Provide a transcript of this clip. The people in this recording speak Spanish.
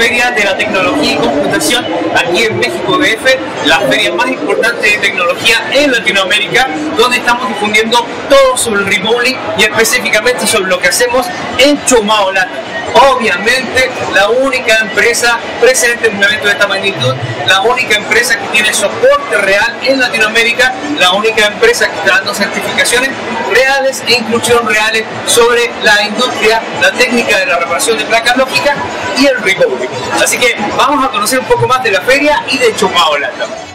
Feria de la Tecnología y Computación aquí en México DF, la feria más importante de tecnología en Latinoamérica, donde estamos difundiendo todo sobre el Remotely y específicamente sobre lo que hacemos en Chumaolata. Obviamente, la única empresa presente en un evento de esta magnitud, la única empresa que tiene soporte real en Latinoamérica, la única empresa que está dando certificaciones reales e inclusión reales sobre la industria, la técnica de la reparación de placas lógicas y el recovery. Así que vamos a conocer un poco más de la feria y de Chopaolata.